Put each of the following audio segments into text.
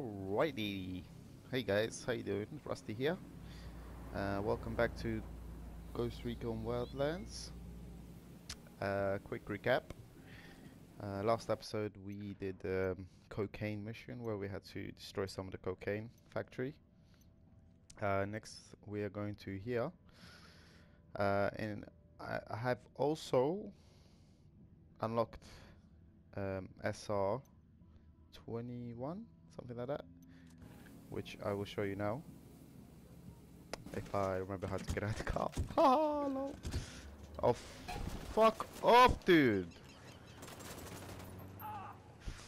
Alrighty. Hey guys, how you doing? Rusty here. Uh, welcome back to Ghost Recon Wildlands. Uh, quick recap. Uh, last episode we did um, cocaine mission where we had to destroy some of the cocaine factory. Uh, next we are going to here. Uh, and I, I have also unlocked um, SR 21 something like that which I will show you now if I remember how to get out of the car. Hello oh fuck off dude.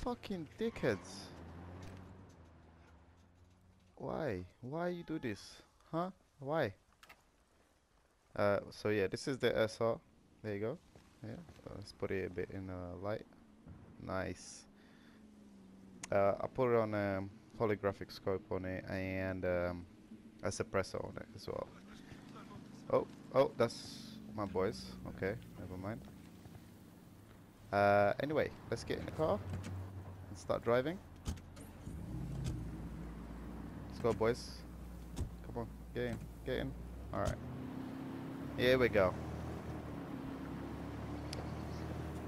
Fucking dickheads. Why? Why you do this? Huh? Why? Uh, so yeah this is the SR there you go. Yeah let's put it a bit in uh, light. Nice uh, I put it on a holographic scope on it and um, a suppressor on it as well. Oh, oh, that's my boys. Okay, never mind. Uh, anyway, let's get in the car and start driving. Let's go, boys. Come on, get in, get in. All right. Here we go.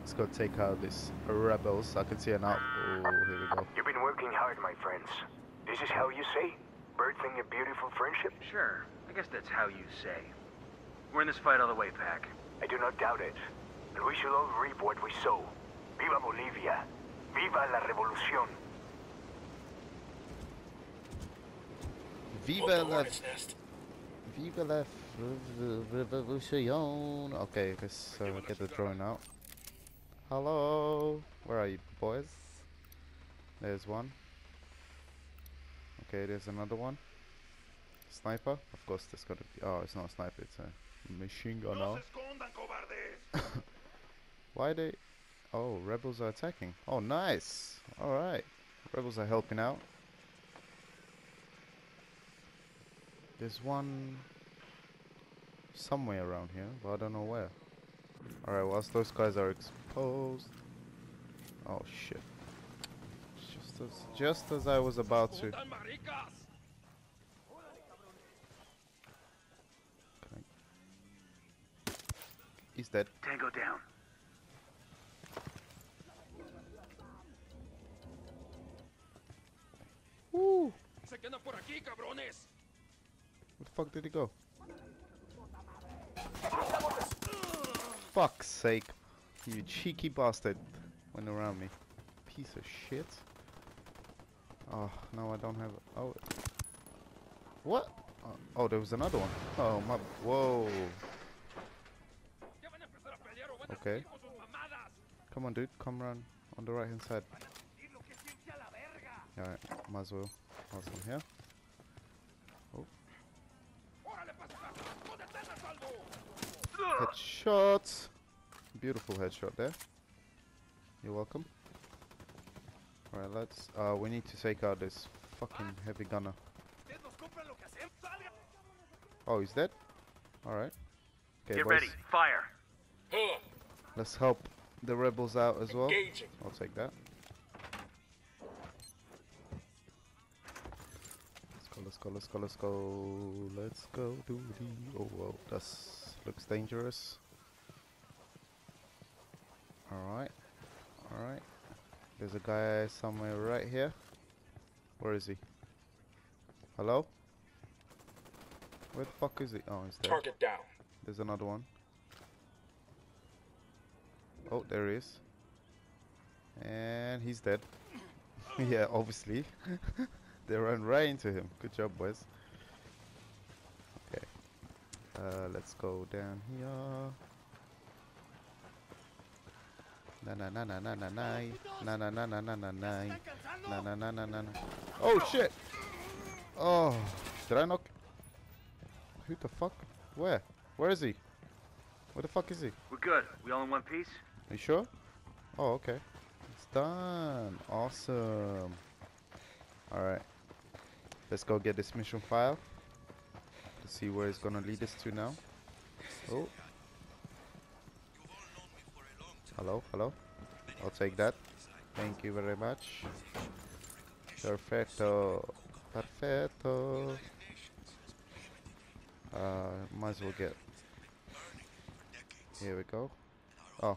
Let's go take out these rebels. I can see an out. Oh, here we go. You've been working hard, my friends. This is how you say? Birthing a beautiful friendship? Sure, I guess that's how you say. We're in this fight all the way, Pack. I do not doubt it. And we shall all reap what we sow. Viva Bolivia! Viva la revolución! Viva la Viva la revolution. Okay, let's uh, get the drone out. Hello, where are you, boys? There's one. Okay, there's another one. Sniper? Of course, there's gotta be. Oh, it's not a sniper, it's a machine gun oh. now. Why they. Oh, rebels are attacking. Oh, nice! Alright. Rebels are helping out. There's one somewhere around here, but I don't know where. Alright, whilst those guys are exposed. Oh shit. Just as just as I was about to. Can I- He's dead. Tango down. Woo! ¡Se quedan por aquí, cabrones! Where the fuck did he go? Fuck's sake. You cheeky bastard. Went around me. Piece of shit. Ah, oh, no I don't have Oh. What? Oh, oh, there was another one. Oh, my... Whoa. ¿Ya van a empezar a pelear o van a Okay. Come on, dude. Come around on the right hand side. Alright, might as well. On here. ¡Órale, Headshot! Beautiful headshot there. You're welcome. Alright, let's. Uh, we need to take out this fucking heavy gunner. ¿Ustedes nos compran lo que hacemos? ¡Salgan! Oh, he's dead? Alright. Okay, Get boys. ready. Fire. Let's help the rebels out as well. Engaging. I'll take that. Let's go, let's go, let's go, let's go. Let's go do the. Oh, whoa, that's looks dangerous. Alright, alright. There's a guy somewhere right here. Where is he? Hello? Where the fuck is he? Oh, he's there. Target down. There's another one. Oh, there he is. And he's dead. yeah, obviously. they ran right into him. Good job, boys. Uh, let's go down here. Na na na na na na na na na na na na na na na na na na na na Oh shit! Oh, did I knock? Who the fuck? Where? Where is he? Where the fuck is he? We're good. We all in one piece? You sure? Oh, okay. It's done. Awesome. Alright. Let's go get this mission file. See where it's gonna lead us to now. Oh. Hello, hello. I'll take that. Thank you very much. Perfecto. Perfecto. Uh, might as well get. Here we go. Oh.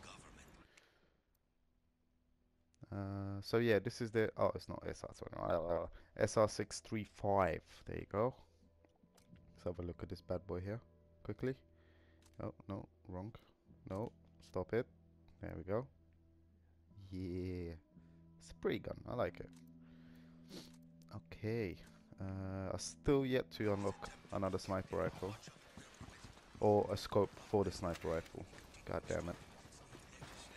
Uh, so yeah, this is the. Oh, it's not SR20. Uh, SR635. There you go. Have a look at this bad boy here, quickly. Oh no, wrong. No, stop it. There we go. Yeah, pretty gun. I like it. Okay. Uh, I still yet to unlock another sniper rifle. Or a scope for the sniper rifle. God damn it.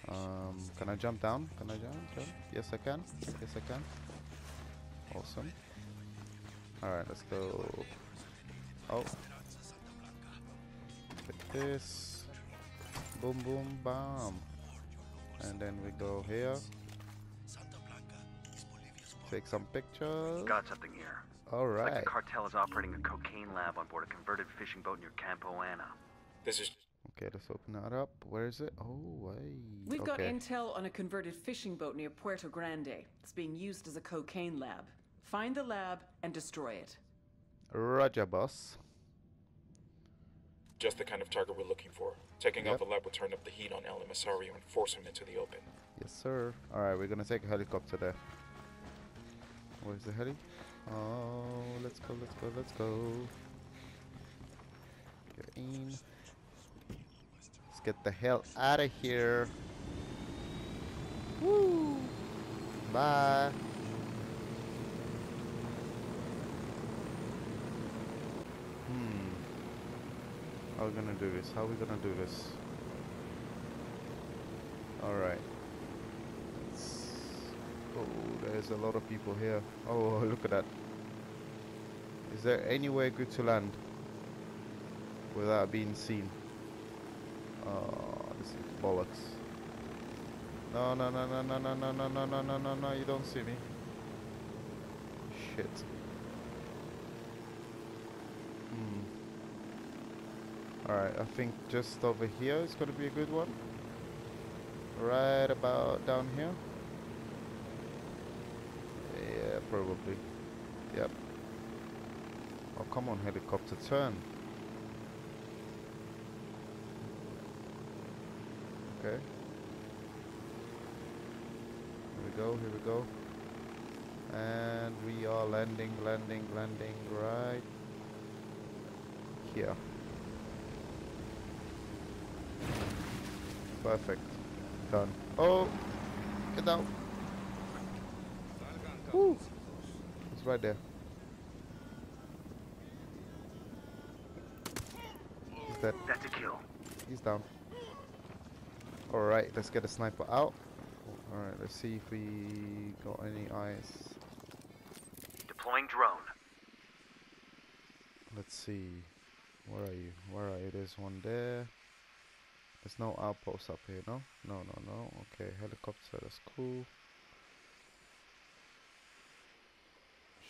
Um, can I jump down? Can I jump? jump? Yes, I can. Yes, I can. Awesome. Alright, let's go. Oh. Like this. Boom, boom, bam. And then we go here. Take some pictures. Got something here. All right. Looks like right. the cartel is operating a cocaine lab on board a converted fishing boat near Campo Ana. This is Okay, let's open that up. Where is it? Oh, wait. We've got intel on a converted fishing boat near Puerto Grande. It's being used as a cocaine lab. Find the lab and destroy it. Roger, boss. just the kind of target we're looking for. Taking out the lab will turn up the heat on El Emisario and force him into the open. Yes, sir. All right, we're gonna take a helicopter there. Where's the heli? Oh, let's go, let's go, let's go. Get in. Let's get the hell out of here. Woo! Bye. How are we gonna do this? How are we gonna do this? Alright. Oh, there's a lot of people here. Oh, look at that. Is there anywhere good to land without being seen? Oh, this is bollocks. No, no, no, no, no, no, no, no, no, no, no, no, no, you don't see me. Shit. Alright, I think just over here is gonna be a good one. Right about down here. Yeah, probably. Yep. Oh, come on, helicopter, turn. Okay. Here we go, here we go. And we are landing, landing, landing right here. Perfect. Done. Oh! Get down. Woo! It's right there. He's dead. That's a kill. He's down. Alright, let's get a sniper out. Alright, let's see if we got any eyes. Deploying drone. Let's see. Where are you? Where are you? There's one there. There's no outpost up here, no? No, no, no. Okay, helicopter, that's cool.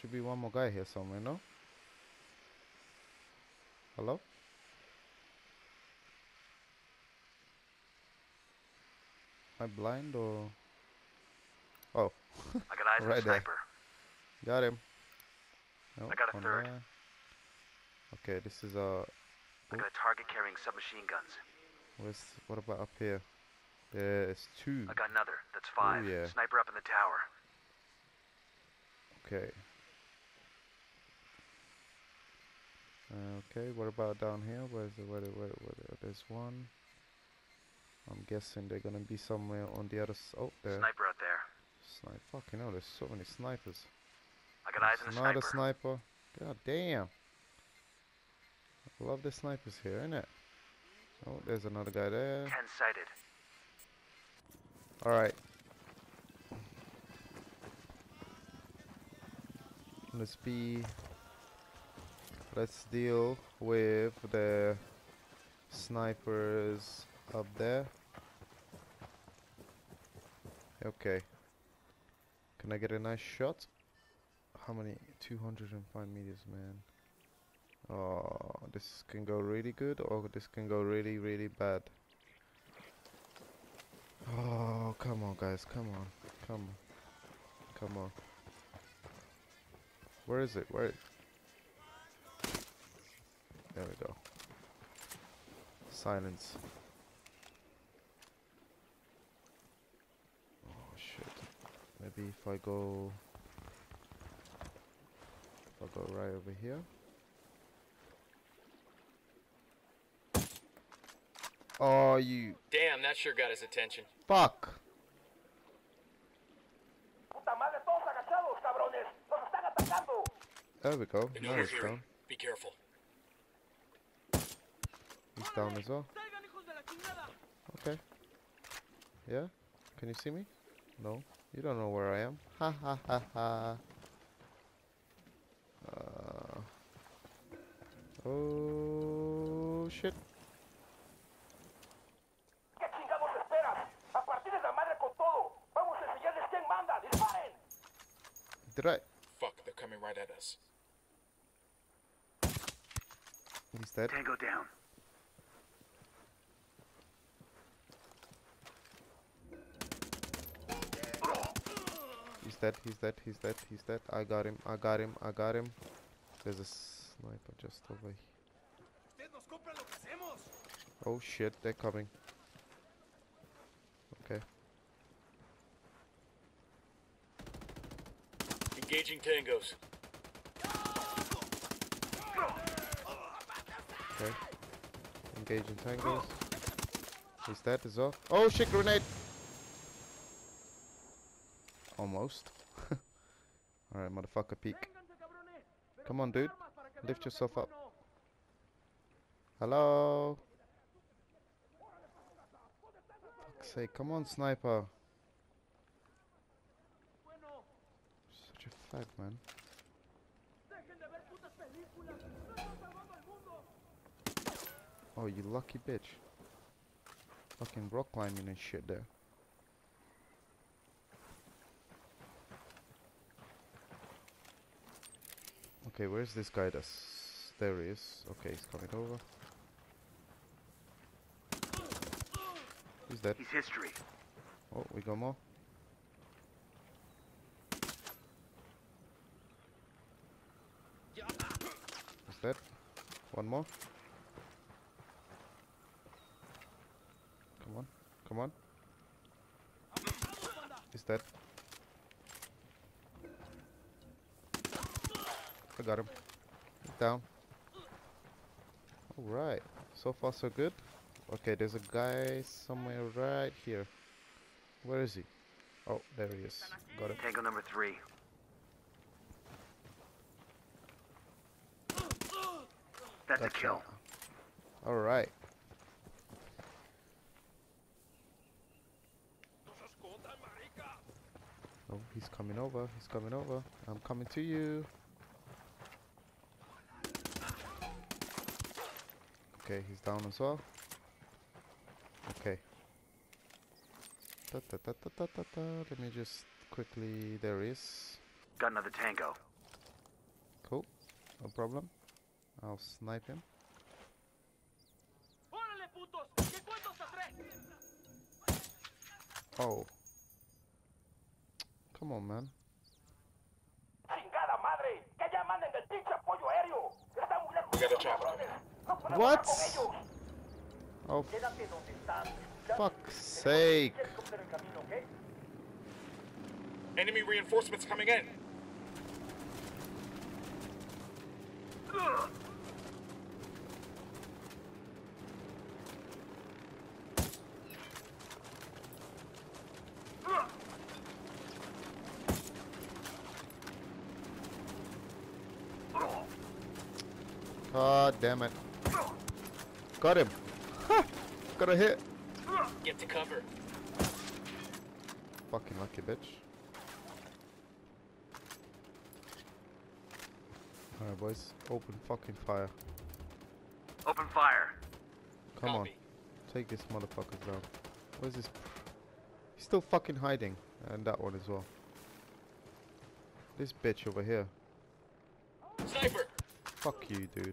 Should be one more guy here somewhere, no? Hello? Am I blind or? Oh, I got eyes Right a there. sniper. got him. Nope, I got a third. there. Okay, this is a. I got a target carrying submachine guns. Where's what about up here? There's two. I got another. That's five. yeah. Sniper up in the tower. Okay. Okay, what about down here? Where's the where, the- where, where, there's one. I'm guessing they're gonna be somewhere on the other. S oh, there. Sniper out there. Snipe. Fucking hell, there's so many snipers. I got eyes on another sniper. sniper. God damn. I love the snipers here, innit? Oh, there's another guy there. Ten sighted. Alright. Let's be. Let's deal with the snipers up there. Okay. Can I get a nice shot? How many? 205 meters, man. Oh, this can go really good or this can go really, really bad. Oh, come on, guys. Come on. Come on. Come on. Where is it? Where? There we go. Silence. Oh shit. Maybe if I go... If I go right over here. Oh, you... Damn, that sure got his attention. Fuck! ¡Puta madre, todos agachados, cabrones! ¡Nos están atacando! There we go. An Now he's down. Be careful. He's down as well. ¡Salgan, hijos de la chingada! Okay. Yeah? Can you see me? No. You don't know where I am. Ha ha ha ha. Uh. Oh shit. Did I? Fuck, they're coming right at us. He's dead. Tango down. He's dead. He's dead. He's dead. He's dead. I got him. I got him. I got him. There's a sniper just over here. ¡Usted nos compra lo que hacemos! Oh shit, they're coming. Okay. Engaging tangos. Okay. Engaging tangos. He's dead as well. Oh shit, grenade! Almost. Alright, motherfucker, peek. Come on, dude. Lift yourself up. Hello? Sake, come on, sniper. Están salvando al mundo! Oh, you lucky bitch. Fucking rock climbing and shit there. Okay, where's this guy that's... There he is. Okay, he's coming over. He's dead. He's history. Oh, we got more. Dead. One more. Come on, come on. He's dead. I got him. Down. Alright. So far so good. Okay, there's a guy somewhere right here. Where is he? Oh, there he is. Got him. Tango number three. That's a kill. Alright. ¡No se escondan, marica! Oh, he's coming over. He's coming over. I'm coming to you. Okay, he's down as well. Okay. Da, da, da, da, da, da, da. Let me just quickly. There he is. Got another tango. Cool. No problem. I'll snipe him. ¡Órale, putos! ¡Que cuento hasta tres! Oh. Come on, man. ¡Chingada madre! ¡Que ya manden el pinche apoyo aéreo! ¡Están muy lejos We got a esos chopper. cabrones! ¡No podemos What? dar con ellos! Oh, Quédate donde estás. ¿escuchaste? fuck's Tenemos sake. un helicóptero en camino, ¿ok? Enemy reinforcements coming in. God damn it. Got him. Ha! Got a hit. Get to cover. Fucking lucky bitch. Alright, boys. Open fucking fire. Open fire. Come on. Copy. Take this motherfucker down. Where's this? He's still fucking hiding. And that one as well. This bitch over here. Fuck you, dude.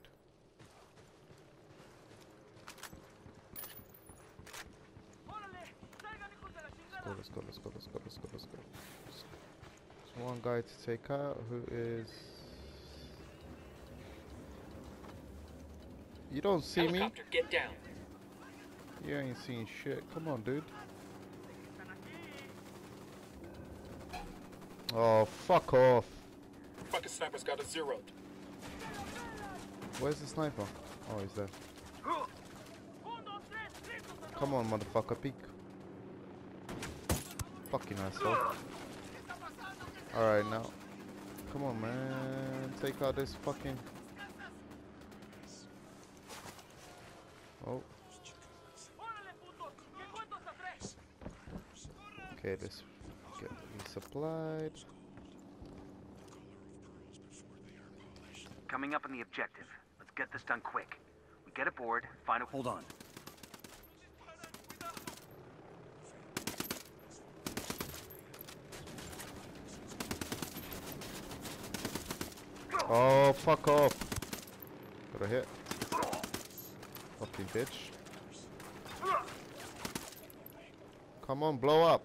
Let's go, let's go, let's go, let's go, let's go, let's go. There's one guy to take out who is... You don't see Helicopter, me? get down. You ain't seeing shit. Come on, dude. Oh, fuck off. Fucking sniper's got a zeroed. Where's the sniper? Oh, he's there. Come on, motherfucker, peek. Fucking asshole. Alright, now. Come on, man. Take out this fucking. Oh, okay, this get resupplied. Coming up on the objective. Let's get this done quick. We get aboard, find a. Hold on. Oh, fuck off. Got a hit. Fucking bitch. Come on, blow up.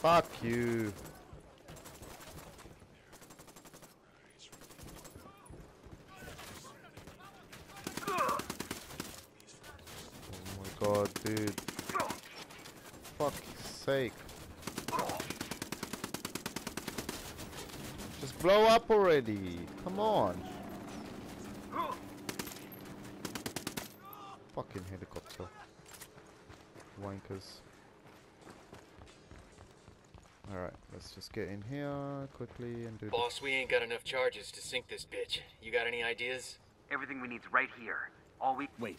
Fuck you. Oh my god, dude. Fuck's sake. Just blow up already. Come on. Fucking helicopter. Wankers. Alright, let's just get in here quickly and do the Boss, we ain't got enough charges to sink this bitch. You got any ideas? Everything we need's right here. All we. Wait.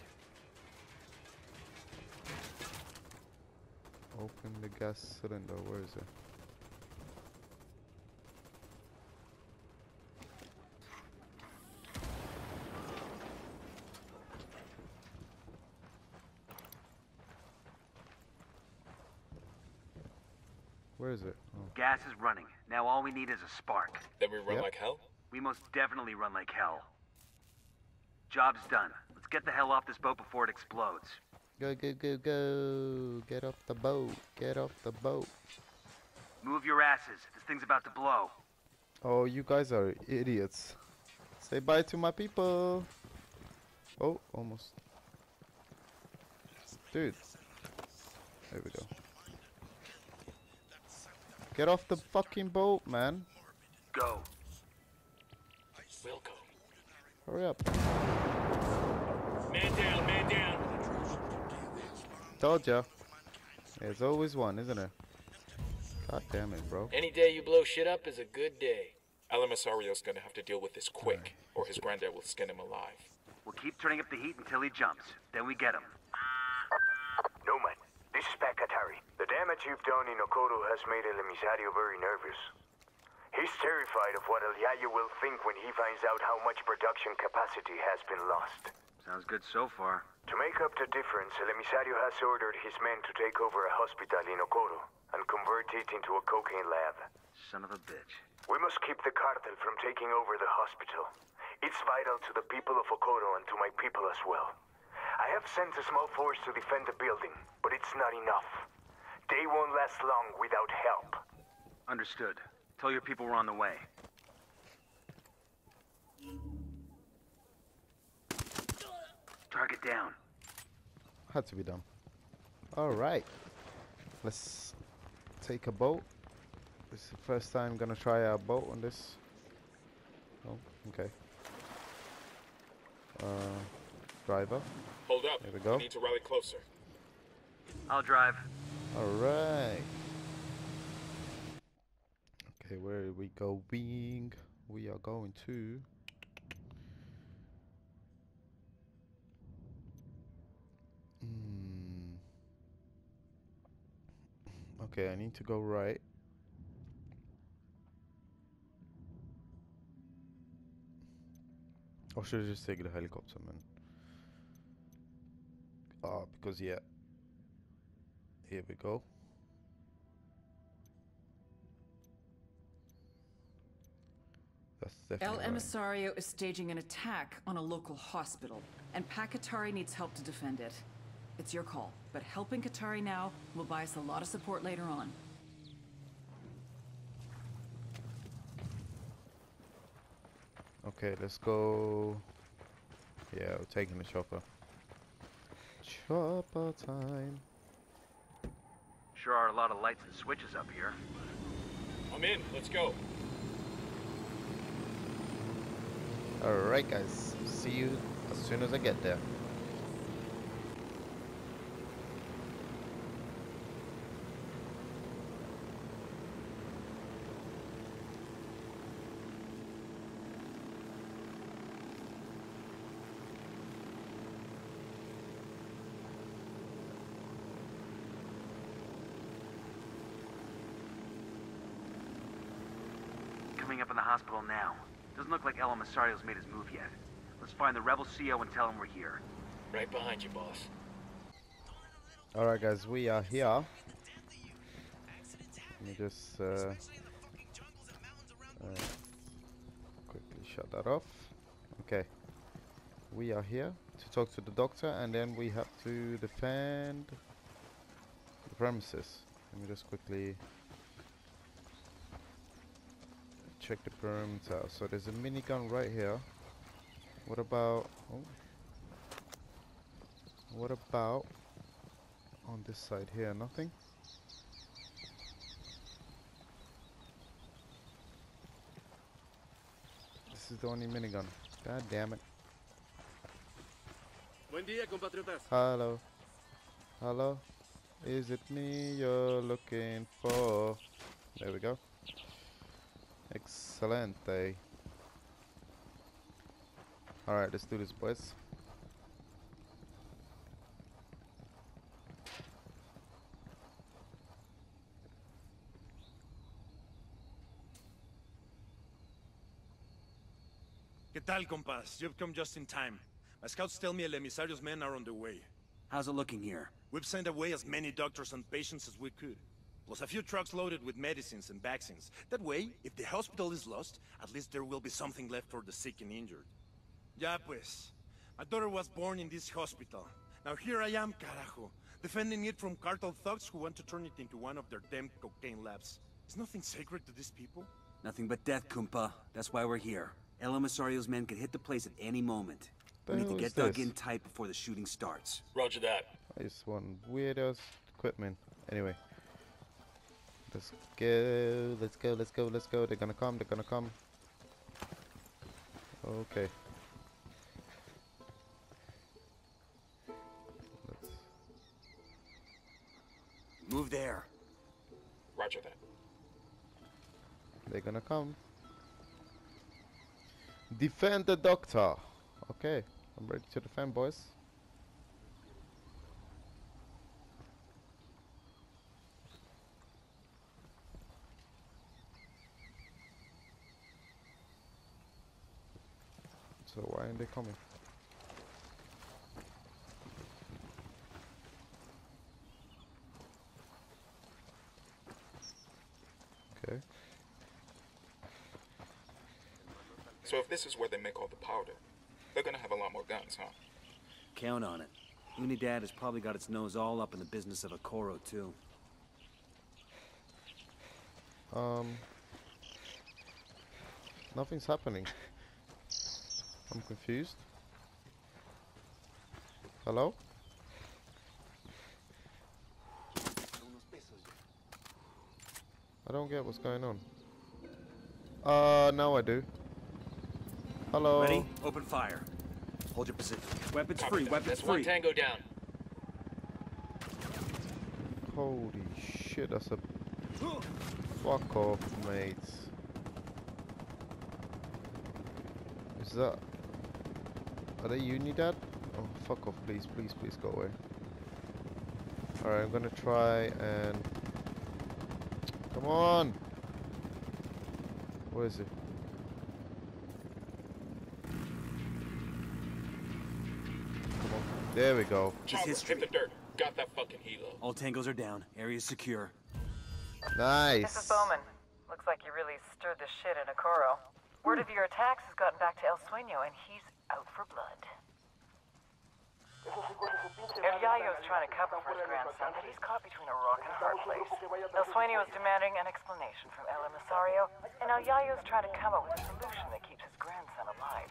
Open the gas cylinder. Where is it? Where is it? Oh. Gas is running. Now all we need is a spark. Then we run Yep. like hell? We most definitely run like hell. Job's done. Let's get the hell off this boat before it explodes. Go, go, go, go. Get off the boat. Get off the boat. Move your asses. This thing's about to blow. Oh, you guys are idiots. Say bye to my people. Oh, almost. Dude. There we go. Get off the fucking boat, man. Go. We'll go. Hurry up. Man down, man down. Told ya. There's always one, isn't there? God damn it, bro. Any day you blow shit up is a good day. El Emisario's gonna have to deal with this quick, or his granddad will skin him alive. We'll keep turning up the heat until he jumps. Then we get him. Nomad, this is Pac Katari. The damage you've done in Okoro has made El Emisario very nervous. He's terrified of what El Yayo will think when he finds out how much production capacity has been lost. Sounds good so far. To make up the difference, El Emisario has ordered his men to take over a hospital in Okoro and convert it into a cocaine lab. Son of a bitch. We must keep the cartel from taking over the hospital. It's vital to the people of Okoro and to my people as well. I have sent a small force to defend the building, but it's not enough. They won't last long without help. Understood. Tell your people we're on the way. Target down. Had to be done. Alright. Let's take a boat. This is the first time gonna try a boat on this. Oh, okay. Uh, driver. Hold up. There we go. need to rally closer. I'll drive. Alright. Okay, where are we going? We are going to. Hmm. Okay, I need to go right. Or should I just take the helicopter, man? Ah, because yeah. Here we go. El right. Emisario is staging an attack on a local hospital, and Pac Katari needs help to defend it. It's your call, but helping Katari now will buy us a lot of support later on. Okay, let's go. Yeah, we're taking the chopper. Chopper time. Sure are a lot of lights and switches up here. I'm in. Let's go. Alright, guys. See you as soon as I get there. Hospital now. Doesn't look like El Emisario's made his move yet. Let's find the rebel CO and tell him we're here. Right behind you, boss. Alright, guys, we are here. Let me just uh, uh, quickly shut that off. Okay. We are here to talk to the doctor, and then we have to defend the premises. Let me just quickly check the perimeter. So there's a minigun right here. What about? Oh. What about on this side here? Nothing. This is the only minigun. God damn it. Buen día, compatriotas. Hello. Hello. Is it me you're looking for? There we go. Excelente. Alright, let's do this, boys. ¿Qué tal, compas? You've come just in time. My scouts tell me El Emisario's men are on the way. How's it looking here? We've sent away as many doctors and patients as we could. Plus a few trucks loaded with medicines and vaccines. That way, if the hospital is lost, at least there will be something left for the sick and injured. Ya pues. My daughter was born in this hospital. Now here I am, carajo. Defending it from cartel thugs who want to turn it into one of their damn cocaine labs. Is nothing sacred to these people? Nothing but death, compa. That's why we're here. El Emisario's men could hit the place at any moment. We need to get dug this? in tight before the shooting starts. Roger that. This one weird ass equipment. Anyway. Let's go, let's go, let's go, let's go. They're gonna come, they're gonna come. Okay. Let's Move there. Roger that. They're gonna come. Defend the doctor. Okay, I'm ready to defend, boys. So why aren't they coming? Okay. So if this is where they make all the powder, they're gonna have a lot more guns, huh? Count on it. Unidad has probably got its nose all up in the business of Okoro, too. Um, nothing's happening. I'm confused. Hello? I don't get what's going on. Uh, now I do. Hello? Ready? Open fire. Hold your position. Weapons Copy free, that. weapons That's free. one tango down. Holy shit, that's a... Fuck off, mates. Is that... Are they Unidad? Oh, fuck off, please, please, please go away. Alright, I'm gonna try and... Come on! Where is it? Come on. There we go. Just Chopper, history. hit the dirt. Got that fucking helo. All tangos are down. Area's secure. Nice! Mrs. Bowman, looks like you really stirred the shit in Okoro. Word of your attacks has gotten back to El Sueño, and he's out for blood. El Yayo's trying to cover for his grandson, but he's caught between a rock and a hard place. El Sueño is demanding an explanation from El Emisario, and El Yayo's trying to come up with a solution that keeps his grandson alive.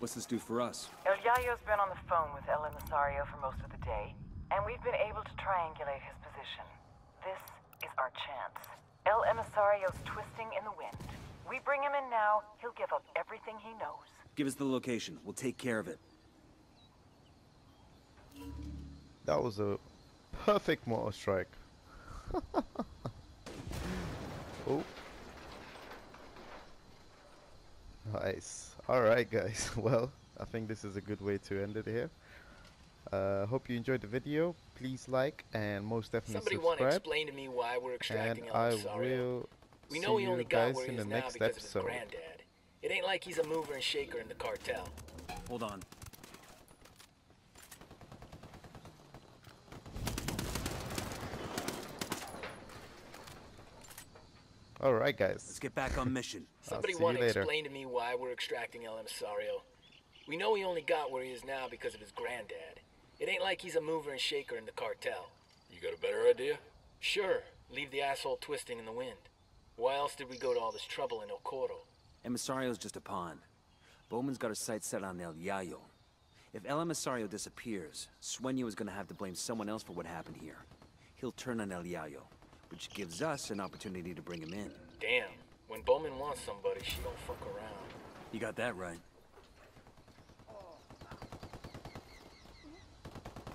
What's this do for us? El Yayo's been on the phone with El Emisario for most of the day, and we've been able to triangulate his position. This is our chance. El Emisario's twisting in the wind. We bring him in now, he'll give up everything he knows. Give us the location. We'll take care of it. That was a perfect mortar strike. oh. Nice. Alright guys, well, I think this is a good way to end it here. Uh, hope you enjoyed the video. Please like and most definitely Somebody want to explain to me why we're And extracting and I will We see know he you only got guys where he in the now next because of his episode. Granddad. It ain't like he's a mover and shaker in the cartel. Hold on. Alright guys. Let's get back on mission. Somebody see you want to explain to me why we're extracting El Emisario? We know he only got where he is now because of his granddad. It ain't like he's a mover and shaker in the cartel. You got a better idea? Sure, leave the asshole twisting in the wind. Why else did we go to all this trouble in Okoro? Emisario's just a pawn. Bowman's got her sights set on El Yayo. If El Emisario disappears, Sueño is gonna have to blame someone else for what happened here. He'll turn on El Yayo, which gives us an opportunity to bring him in. Damn, when Bowman wants somebody, she don't fuck around. You got that right.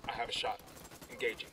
I have a shot. Engaging.